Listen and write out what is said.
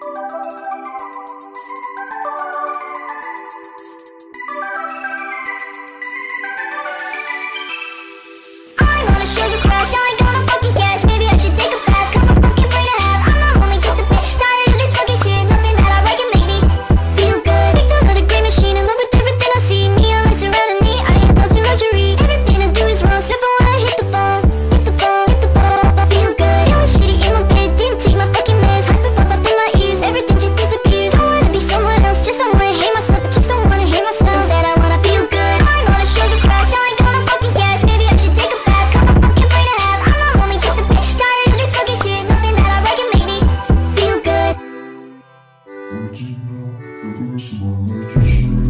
Música now, nothing else about life is real.